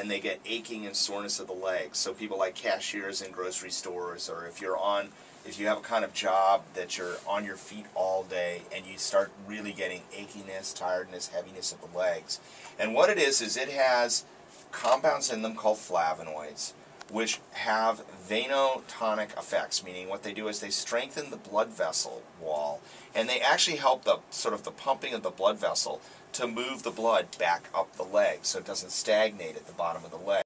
and they get aching and soreness of the legs. So people like cashiers in grocery stores, or if you're on, if you have a kind of job that you're on your feet all day and you start really getting achiness, tiredness, heaviness of the legs. And what it is is it has compounds in them called flavonoids which have venotonic effects, meaning what they do is they strengthen the blood vessel wall, and they actually help the sort of the pumping of the blood vessel to move the blood back up the leg so it doesn't stagnate at the bottom of the leg.